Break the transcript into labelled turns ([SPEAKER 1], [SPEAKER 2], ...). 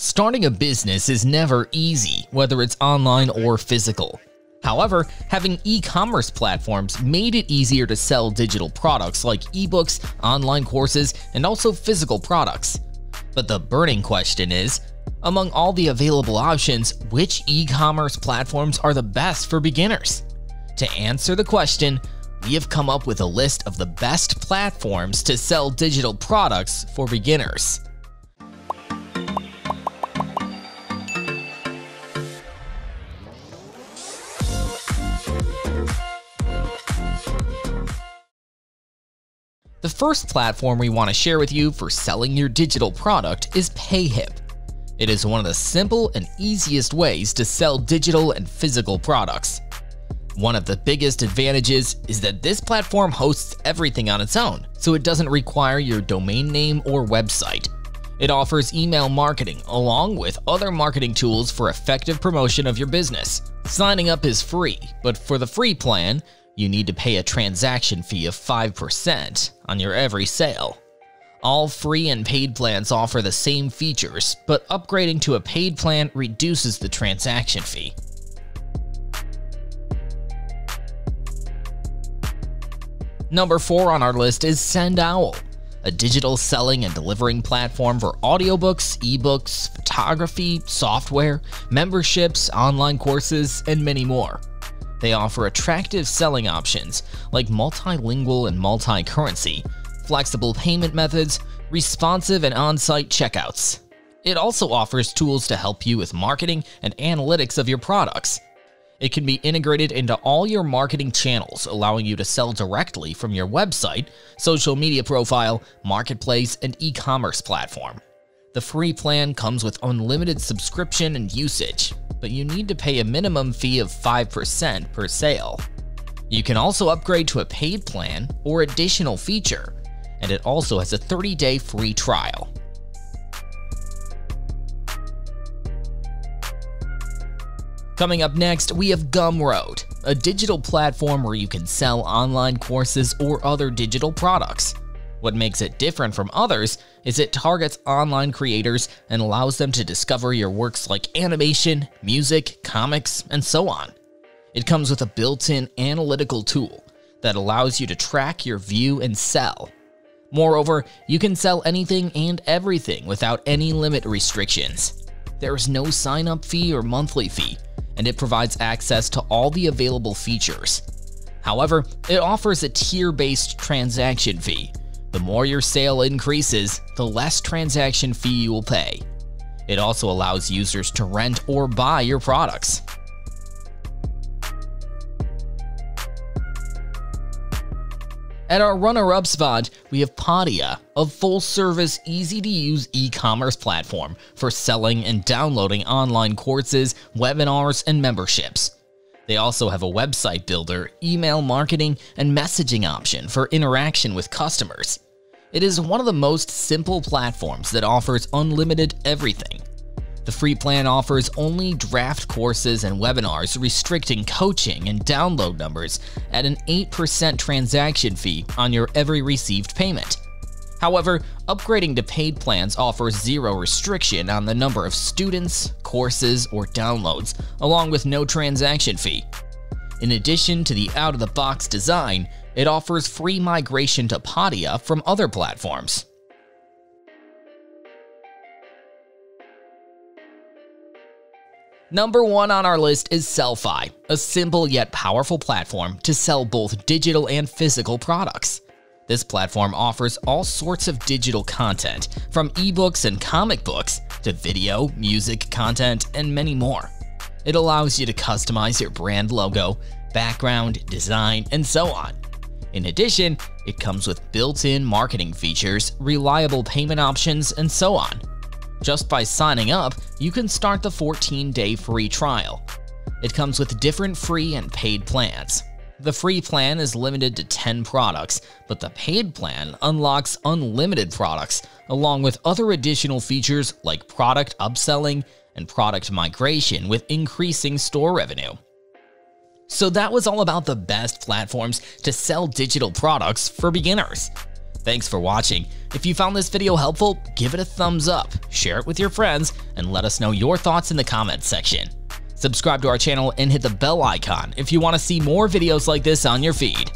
[SPEAKER 1] Starting a business is never easy, whether it's online or physical. However, having e-commerce platforms made it easier to sell digital products like ebooks, online courses, and also physical products. But the burning question is, among all the available options, which e-commerce platforms are the best for beginners? To answer the question, we have come up with a list of the best platforms to sell digital products for beginners. The first platform we want to share with you for selling your digital product is Payhip. It is one of the simple and easiest ways to sell digital and physical products. One of the biggest advantages is that this platform hosts everything on its own, so it doesn't require your domain name or website. It offers email marketing along with other marketing tools for effective promotion of your business. Signing up is free, but for the free plan, you need to pay a transaction fee of 5% on your every sale. All free and paid plans offer the same features, but upgrading to a paid plan reduces the transaction fee. Number 4 on our list is SendOwl, a digital selling and delivering platform for audiobooks, ebooks, photography, software, memberships, online courses, and many more. They offer attractive selling options like multilingual and multi-currency, flexible payment methods, responsive and on-site checkouts. It also offers tools to help you with marketing and analytics of your products. It can be integrated into all your marketing channels, allowing you to sell directly from your website, social media profile, marketplace, and e-commerce platform. The free plan comes with unlimited subscription and usage, but you need to pay a minimum fee of 5% per sale. You can also upgrade to a paid plan or additional feature, and it also has a 30-day free trial. Coming up next, we have Gumroad, a digital platform where you can sell online courses or other digital products. What makes it different from others is it targets online creators and allows them to discover your works like animation, music, comics, and so on. It comes with a built-in analytical tool that allows you to track your view and sell. Moreover, you can sell anything and everything without any limit restrictions. There is no sign-up fee or monthly fee, and it provides access to all the available features. However, it offers a tier-based transaction fee, the more your sale increases, the less transaction fee you will pay. It also allows users to rent or buy your products. At our runner-up spot, we have Podia, a full-service, easy-to-use e-commerce platform for selling and downloading online courses, webinars, and memberships. They also have a website builder, email marketing, and messaging option for interaction with customers. It is one of the most simple platforms that offers unlimited everything. The free plan offers only draft courses and webinars restricting coaching and download numbers at an 8% transaction fee on your every received payment. However, upgrading to paid plans offers zero restriction on the number of students, courses, or downloads, along with no transaction fee. In addition to the out-of-the-box design, it offers free migration to Podia from other platforms. Number one on our list is Sellfy, a simple yet powerful platform to sell both digital and physical products. This platform offers all sorts of digital content, from ebooks and comic books to video, music, content, and many more. It allows you to customize your brand logo, background, design, and so on. In addition, it comes with built-in marketing features, reliable payment options, and so on. Just by signing up, you can start the 14-day free trial. It comes with different free and paid plans. The free plan is limited to 10 products, but the paid plan unlocks unlimited products, along with other additional features like product upselling and product migration with increasing store revenue. So that was all about the best platforms to sell digital products for beginners. Thanks for watching. If you found this video helpful, give it a thumbs up, share it with your friends, and let us know your thoughts in the comments section. Subscribe to our channel and hit the bell icon if you want to see more videos like this on your feed.